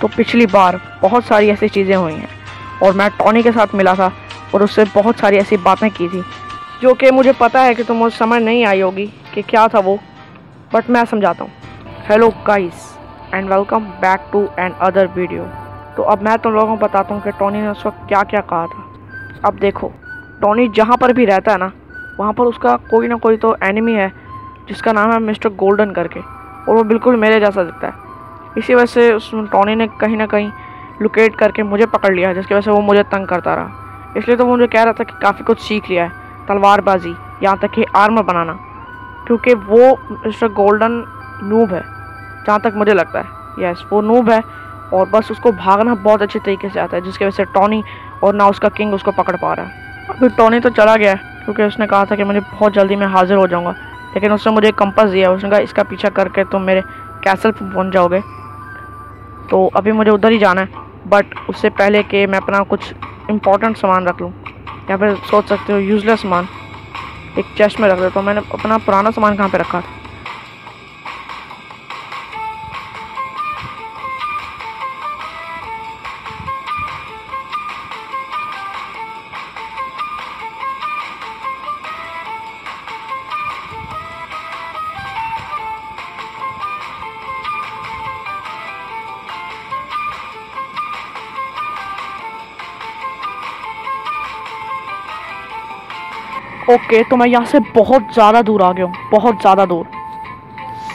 तो पिछली बार बहुत सारी ऐसी चीज़ें हुई हैं। और मैं टॉनी के साथ मिला था और उससे बहुत सारी ऐसी बातें की थी, जो कि मुझे पता है कि तुम उस समझ नहीं आई होगी कि क्या था वो बट मैं समझाता हूँ। Hello guys and welcome back to another video तो अब मैं तुम लोगों को बताता हूँ कि टॉनी ने उस वक्त क्या क्या कहा था। अब देखो, टॉनी जहाँ पर भी रहता है ना, वहाँ पर उसका कोई ना कोई तो एनिमी है, जिसका नाम है मिस्टर गोल्डन करके, और वो बिल्कुल मेरे जैसा दिखता है। इसी वजह से उस टॉनी ने कहीं ना कहीं लोकेट करके मुझे पकड़ लिया, जिसकी वजह से वो मुझे तंग करता रहा। इसलिए तो वो मुझे कह रहा था कि काफ़ी कुछ सीख लिया है, तलवारबाजी, यहाँ तक कि आर्मर बनाना, क्योंकि वो मिस्टर गोल्डन नूब है, जहाँ तक मुझे लगता है। यस वो नूब है, और बस उसको भागना बहुत अच्छे तरीके से आता है, जिसकी वजह से टॉनी और ना उसका किंग उसको पकड़ पा रहा है। अभी टॉनी तो चला गया क्योंकि उसने कहा था कि मुझे बहुत जल्दी मैं हाजिर हो जाऊँगा, लेकिन उसने मुझे कंपस दिया, उसने कहा, इसका पीछा करके तुम मेरे कैसल पर पहुँच जाओगे। तो अभी मुझे उधर ही जाना है बट उससे पहले कि मैं अपना कुछ इम्पोर्टेंट सामान रख लूँ, या फिर सोच सकते हो यूज़लेस सामान, एक चेस्ट में रख देता हूँ। मैंने अपना पुराना सामान कहाँ पे रखा था? ओके तो मैं यहाँ से बहुत ज़्यादा दूर आ गया हूँ, बहुत ज़्यादा दूर।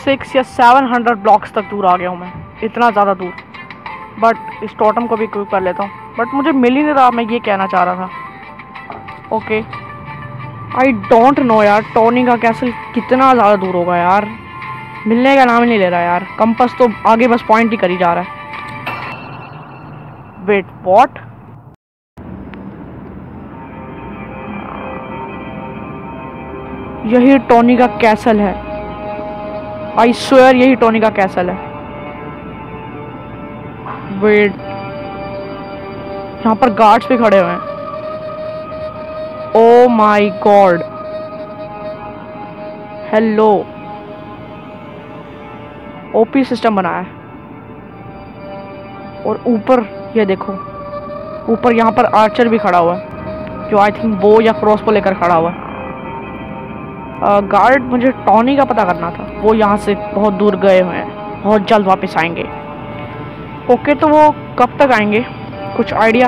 सिक्स या सेवन हंड्रेड ब्लॉक्स तक दूर आ गया हूँ मैं, इतना ज़्यादा दूर। बट इस टोटम को भी क्विक कर लेता हूँ। बट मुझे मिल ही नहीं रहा, मैं ये कहना चाह रहा था। ओके आई डोंट नो यार टोनी का कैसल कितना ज़्यादा दूर होगा यार। मिलने का नाम ही नहीं ले रहा यार। कंपस तो आगे बस पॉइंट ही करी जा रहा है। वेट वॉट यही टोनी का कैसल है। आई स्वेयर यही टोनी का कैसल है। वेट यहाँ पर गार्ड्स भी खड़े हुए हैं। ओ my god hello OP system बनाया है। और ऊपर, ये देखो। ऊपर यहाँ पर आर्चर भी खड़ा हुआ है। जो आई थिंक बो या क्रॉस को लेकर खड़ा हुआ है। गार्ड मुझे टॉनी का पता करना था। वो यहाँ से बहुत दूर गए हुए हैं। बहुत जल्द वापस आएँगे। ओके तो वो कब तक आएँगे? कुछ आइडिया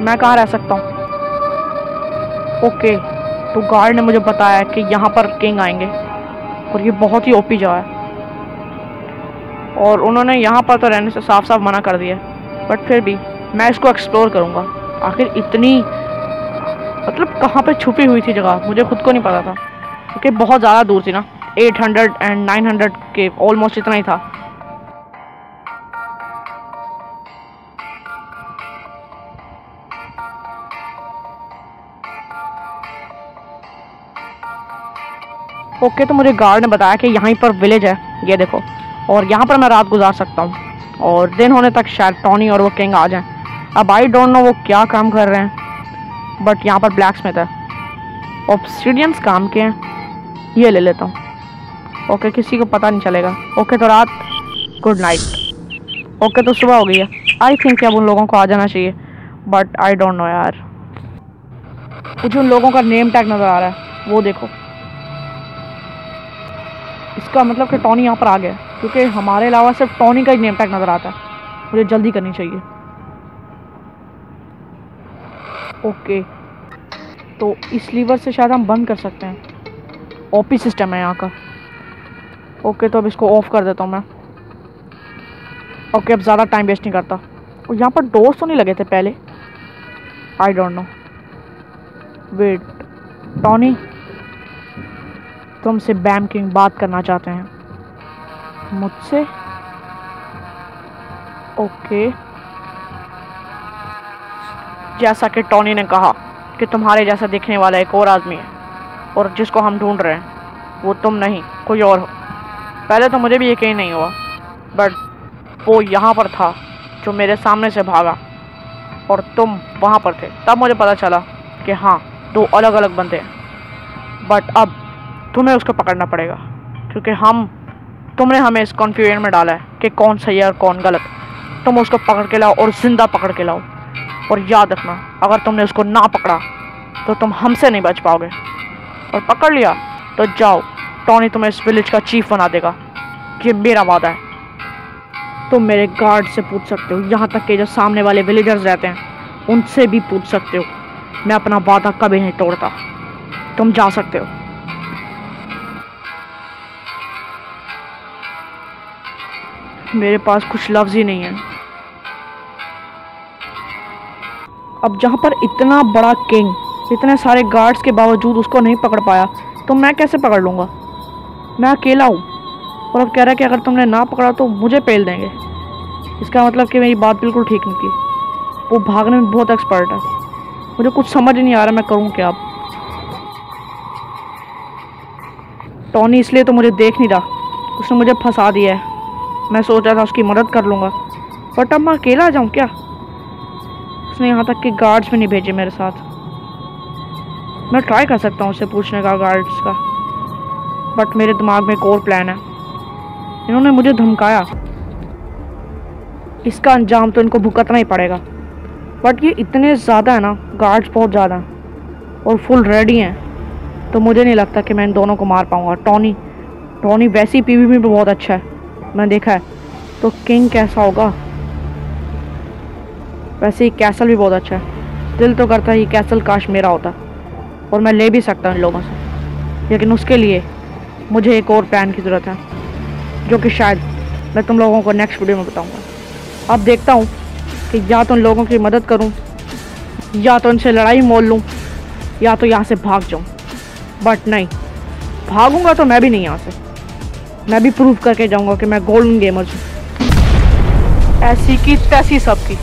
मैं कहाँ रह सकता हूँ? ओके तो गार्ड ने मुझे बताया कि यहाँ पर किंग आएँगे। और ये बहुत ही ओपी जगह है। और उन्होंने यहाँ पर तो रहने से साफ़ साफ़ मना कर दिया बट फिर भी मैं इसको एक्सप्लोर करूँगा। आखिर इतनी मतलब कहाँ पे छुपी हुई थी जगह? मुझे खुद को नहीं पता था। क्योंकि बहुत ज़्यादा दूर थी ना। 800 एंड 900 के ऑलमोस्ट इतना ही था। ओके okay, तो मुझे गार्ड ने बताया कि यहीं पर विलेज है ये देखो। और यहाँ पर मैं रात गुजार सकता हूँ। और दिन होने तक शायद टॉनी और वो किंग आ जाएँ। अब आई डोंट नो वो क्या काम कर रहे हैं बट यहाँ पर ब्लैक स्मिथ है। ऑप्सीडियंस काम के हैं। ये ले लेता हूँ। ओके, किसी को पता नहीं चलेगा। ओके तो रात। गुड नाइट ओके तो सुबह हो गई है। आई थिंक अब उन लोगों को आ जाना चाहिए। बट आई डोंट नो यार। मुझे उन लोगों का नेम टैग नज़र आ रहा है। वो देखो। इसका मतलब कि टॉनी यहाँ पर आ गया क्योंकि हमारे अलावा सिर्फ़ टॉनी का ही नेम टैग नज़र आता है। मुझे जल्दी करनी चाहिए। ओके। तो इस लीवर से शायद हम बंद कर सकते हैं। ओपी सिस्टम है यहाँ का। ओके तो अब इसको ऑफ़ कर देता हूँ मैं। ओके अब ज़्यादा टाइम वेस्ट नहीं करता। और यहाँ पर डोर्स तो नहीं लगे थे पहले। I don't know wait Tony तुमसे बैम किंग बात करना चाहते हैं। मुझसे? ओके जैसा कि टॉनी ने कहा कि तुम्हारे जैसा दिखने वाला एक और आदमी है। और जिसको हम ढूंढ रहे हैं, वो तुम नहीं, कोई और हो। पहले तो मुझे भी यकीन नहीं हुआ बट वो यहाँ पर था, जो मेरे सामने से भागा, और तुम वहाँ पर थे। तब मुझे पता चला कि हाँ दो अलग अलग बंदे हैं। बट अब तुम्हें उसको पकड़ना पड़ेगा, क्योंकि हम, तुमने हमें इस कन्फ्यूज़न में डाला है कि कौन सही है और कौन गलत। तुम उसको पकड़ के लाओ और ज़िंदा पकड़ के लाओ। और याद रखना, अगर तुमने उसको ना पकड़ा तो तुम हमसे नहीं बच पाओगे। और पकड़ लिया तो जाओ, टॉनी तुम्हें इस विलेज का चीफ बना देगा। ये मेरा वादा है। तुम मेरे गार्ड से पूछ सकते हो, यहाँ तक कि जो सामने वाले विलेजर्स रहते हैं, उनसे भी पूछ सकते हो। मैं अपना वादा कभी नहीं तोड़ता। तुम जा सकते हो। मेरे पास कुछ लफ्ज़ ही नहीं है। अब जहाँ पर इतना बड़ा किंग इतने सारे गार्ड्स के बावजूद उसको नहीं पकड़ पाया तो मैं कैसे पकड़ लूँगा? मैं अकेला हूँ, और अब कह रहा है कि अगर तुमने ना पकड़ा तो मुझे पेल देंगे। इसका मतलब कि मेरी बात बिल्कुल ठीक नहीं की वो भागने में बहुत एक्सपर्ट है। मुझे कुछ समझ नहीं आ रहा मैं करूँ क्या। अब टॉनी इसलिए तो मुझे देख नहीं रहा। उसने मुझे फंसा दिया है। मैं सोच रहा था उसकी मदद कर लूँगा। बट अब मैं अकेला जाऊँ क्या? उसने यहाँ तक कि गार्ड्स भी नहीं भेजे मेरे साथ। मैं ट्राई कर सकता हूँ उससे पूछने का गार्ड्स का। बट मेरे दिमाग में एक और प्लान है। इन्होंने मुझे धमकाया। इसका अंजाम तो इनको भुगतना ही पड़ेगा। बट ये इतने ज़्यादा है ना गार्ड्स बहुत ज़्यादा हैं। और फुल रेडी हैं। तो मुझे नहीं लगता कि मैं इन दोनों को मार पाऊँगा। टॉनी टॉनी वैसी पीवी में बहुत अच्छा है। मैंने देखा है। तो किंग कैसा होगा? वैसे ही कैसल भी बहुत अच्छा है। दिल तो करता है ये कैसल काश मेरा होता। और मैं ले भी सकता हूँ इन लोगों से। लेकिन उसके लिए मुझे एक और प्लान की ज़रूरत है, जो कि शायद मैं तुम लोगों को नेक्स्ट वीडियो में बताऊँगा। अब देखता हूँ कि या तो उन लोगों की मदद करूँ, या तो उनसे लड़ाई मोल लूँ, या तो यहाँ से भाग जाऊँ। बट नहीं, भागूँगा तो मैं भी नहीं यहाँ से। मैं भी प्रूव करके जाऊँगा कि मैं गोल्डन गेमर हूँ। ऐसी की तैसी सबकी।